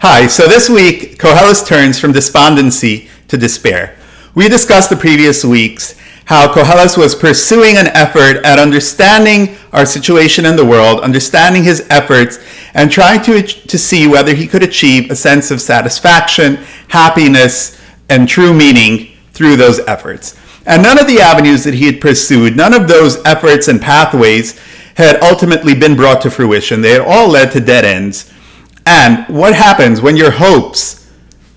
Hi, so this week, Koheles turns from despondency to despair. We discussed the previous weeks how Koheles was pursuing an effort at understanding our situation in the world, understanding his efforts, and trying to, to see whether he could achieve a sense of satisfaction, happiness, and true meaning through those efforts. And none of the avenues that he had pursued, none of those efforts and pathways had ultimately been brought to fruition. They had all led to dead ends. And what happens when your hopes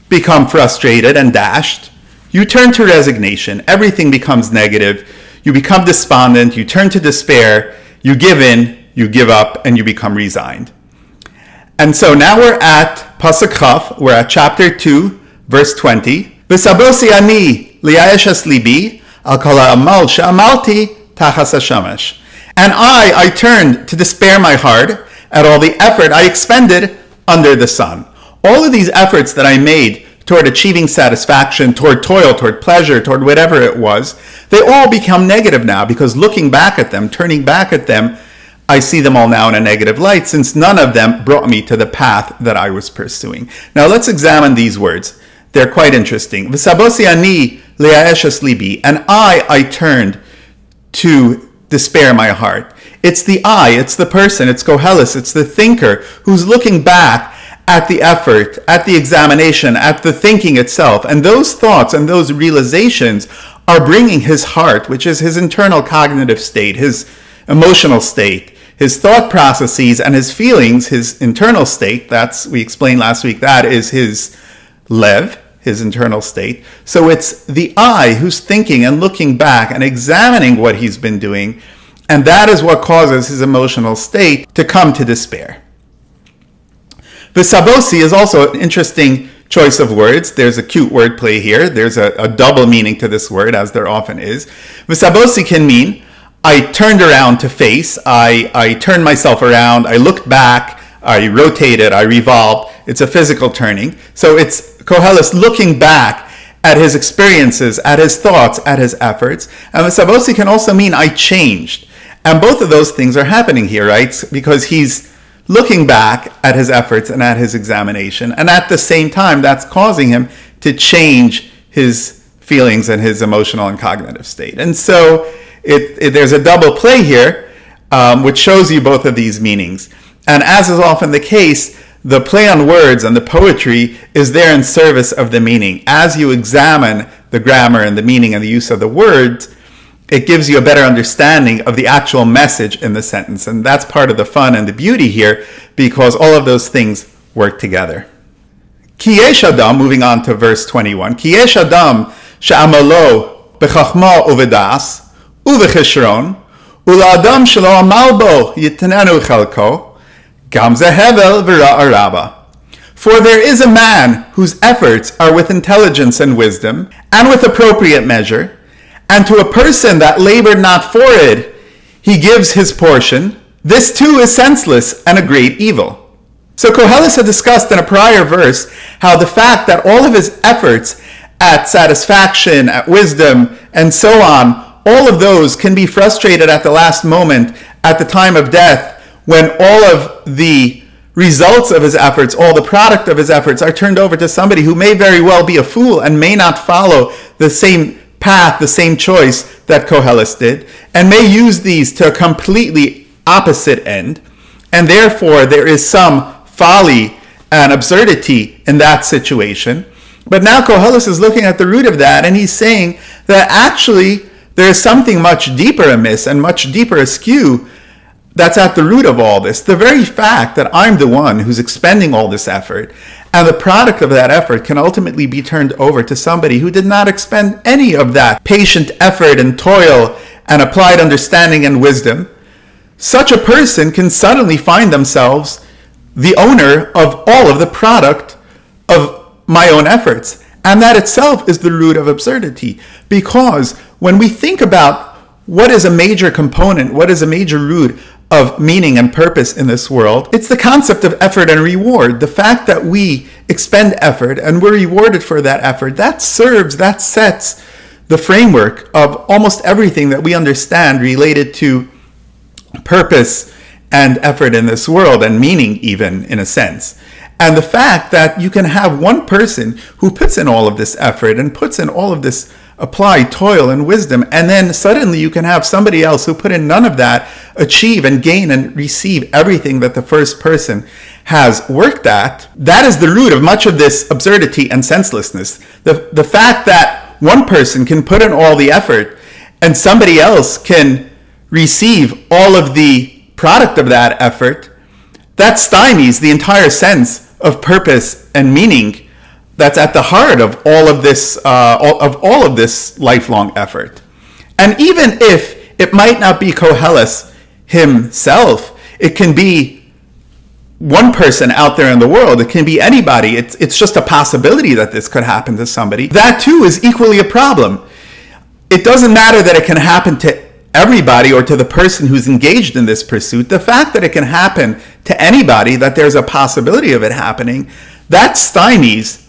become frustrated and dashed? You turn to resignation. Everything becomes negative. You become despondent. You turn to despair. You give in. You give up, and you become resigned. And so now we're at Pasuk Chaf. We're at chapter 2, verse 20. V'sabosi ani li'ayeshas libi al kol amal she'amalti tachas hashamash. And I, I turned to despair my heart at all the effort I expended under the sun. All of these efforts that I made toward achieving satisfaction, toward toil, toward pleasure, toward whatever it was, they all become negative now because looking back at them, turning back at them, I see them all now in a negative light since none of them brought me to the path that I was pursuing. Now let's examine these words. They're quite interesting. V'sabosi ani libi, and I, I turned to despair my heart. It's the I, it's the person, it's Koheles, it's the thinker who's looking back at the effort, at the examination, at the thinking itself. And those thoughts and those realizations are bringing his heart, which is his internal cognitive state, his emotional state, his thought processes and his feelings, his internal state, that's, we explained last week, that is his lev, his internal state. So it's the I who's thinking and looking back and examining what he's been doing and that is what causes his emotional state to come to despair. Visabosi is also an interesting choice of words. There's a cute word play here. There's a, a double meaning to this word, as there often is. Visabosi can mean I turned around to face, I, I turned myself around, I looked back, I rotated, I revolved. It's a physical turning. So it's Koheles looking back at his experiences, at his thoughts, at his efforts. And Visabosi can also mean I changed. And both of those things are happening here, right? Because he's looking back at his efforts and at his examination. And at the same time, that's causing him to change his feelings and his emotional and cognitive state. And so it, it, there's a double play here, um, which shows you both of these meanings. And as is often the case, the play on words and the poetry is there in service of the meaning. As you examine the grammar and the meaning and the use of the words, it gives you a better understanding of the actual message in the sentence. And that's part of the fun and the beauty here because all of those things work together. Kiyesh Adam, moving on to verse 21. Kiyesh Adam she'amalo bechachma uvedas uvechishron ula'adam shelo amal bo yitanenu chalko gam zehevel araba. For there is a man whose efforts are with intelligence and wisdom, and with appropriate measure, and to a person that labored not for it, he gives his portion. This too is senseless and a great evil. So Koheles had discussed in a prior verse how the fact that all of his efforts at satisfaction, at wisdom, and so on, all of those can be frustrated at the last moment, at the time of death, when all of the results of his efforts, all the product of his efforts are turned over to somebody who may very well be a fool and may not follow the same path, the same choice that Koheles did, and may use these to a completely opposite end. And therefore, there is some folly and absurdity in that situation. But now Koheles is looking at the root of that, and he's saying that actually there is something much deeper amiss and much deeper askew that's at the root of all this. The very fact that I'm the one who's expending all this effort and the product of that effort can ultimately be turned over to somebody who did not expend any of that patient effort and toil and applied understanding and wisdom. Such a person can suddenly find themselves the owner of all of the product of my own efforts. And that itself is the root of absurdity. Because when we think about what is a major component, what is a major root of meaning and purpose in this world. It's the concept of effort and reward. The fact that we expend effort and we're rewarded for that effort, that serves, that sets the framework of almost everything that we understand related to purpose and effort in this world and meaning, even in a sense. And the fact that you can have one person who puts in all of this effort and puts in all of this applied toil and wisdom, and then suddenly you can have somebody else who put in none of that achieve and gain and receive everything that the first person has worked at. That is the root of much of this absurdity and senselessness. The, the fact that one person can put in all the effort and somebody else can receive all of the product of that effort, that stymies the entire sense of purpose and meaning that's at the heart of all of this uh, of all of this lifelong effort. And even if it might not be Koheles himself, it can be one person out there in the world. It can be anybody. It's it's just a possibility that this could happen to somebody. That too is equally a problem. It doesn't matter that it can happen to everybody or to the person who's engaged in this pursuit. The fact that it can happen to anybody, that there's a possibility of it happening, that stymies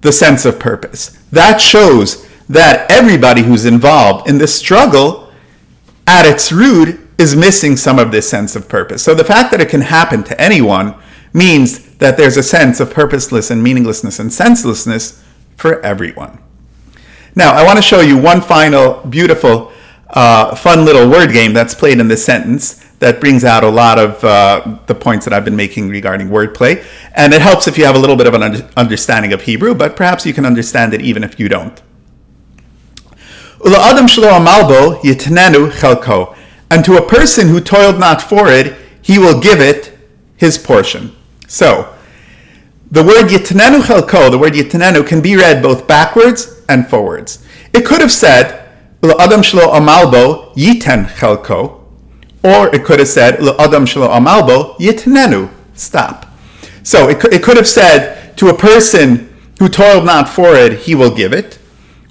the sense of purpose. That shows that everybody who's involved in this struggle at its root is missing some of this sense of purpose. So the fact that it can happen to anyone means that there's a sense of purposeless and meaninglessness and senselessness for everyone. Now, I want to show you one final beautiful, uh, fun little word game that's played in this sentence that brings out a lot of uh, the points that I've been making regarding wordplay. And it helps if you have a little bit of an understanding of Hebrew, but perhaps you can understand it even if you don't. And to a person who toiled not for it, he will give it his portion. So, the word yitnenu chelko, the word yitnenu, can be read both backwards and forwards. It could have said, Adam shlo amalbo yiten chelko, or it could have said, Adam shelo amalbo yitnenu. Stop. So it, it could have said, to a person who toiled not for it, he will give it.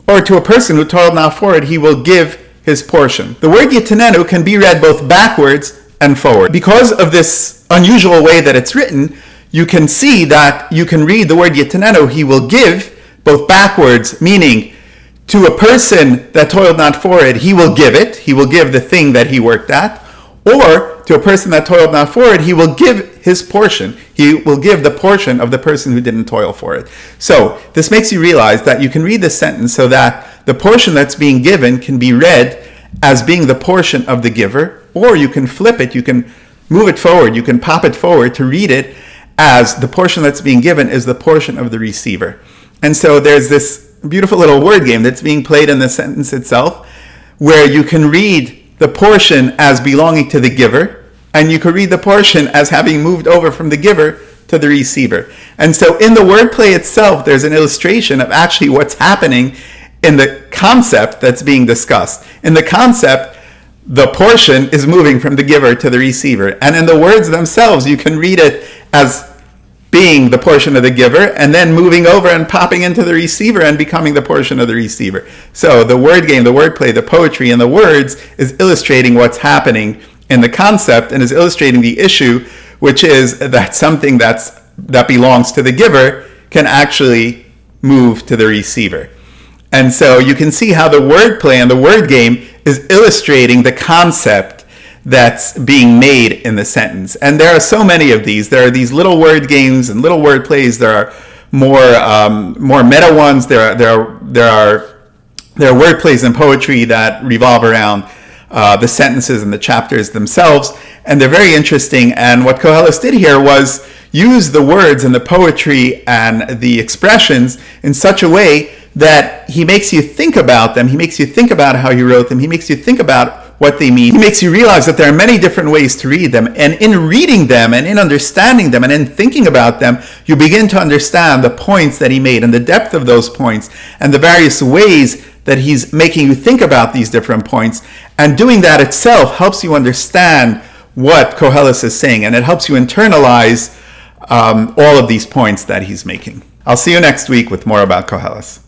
Or to a person who toiled not for it, he will give his portion. The word yitnenu can be read both backwards and forward. Because of this unusual way that it's written, you can see that you can read the word yitnenu, he will give, both backwards, meaning to a person that toiled not for it, he will give it. He will give the thing that he worked at. Or to a person that toiled not for it, he will give his portion. He will give the portion of the person who didn't toil for it. So this makes you realize that you can read this sentence so that the portion that's being given can be read as being the portion of the giver, or you can flip it, you can move it forward, you can pop it forward to read it as the portion that's being given is the portion of the receiver. And so there's this beautiful little word game that's being played in the sentence itself where you can read the portion as belonging to the giver, and you can read the portion as having moved over from the giver to the receiver. And so in the wordplay itself, there's an illustration of actually what's happening in the concept that's being discussed. In the concept, the portion is moving from the giver to the receiver. And in the words themselves, you can read it as being the portion of the giver and then moving over and popping into the receiver and becoming the portion of the receiver. So the word game, the wordplay, the poetry, and the words is illustrating what's happening in the concept and is illustrating the issue, which is that something that's that belongs to the giver can actually move to the receiver. And so you can see how the wordplay and the word game is illustrating the concept that's being made in the sentence. And there are so many of these. There are these little word games and little word plays. There are more um, more meta ones. There are there are there are there are word plays in poetry that revolve around uh, the sentences and the chapters themselves, and they're very interesting. And what Koheles did here was use the words and the poetry and the expressions in such a way that he makes you think about them. He makes you think about how he wrote them. He makes you think about what they mean. He makes you realize that there are many different ways to read them. And in reading them and in understanding them and in thinking about them, you begin to understand the points that he made and the depth of those points and the various ways that he's making you think about these different points. And doing that itself helps you understand what Koheles is saying and it helps you internalize um, all of these points that he's making. I'll see you next week with more about Koheles.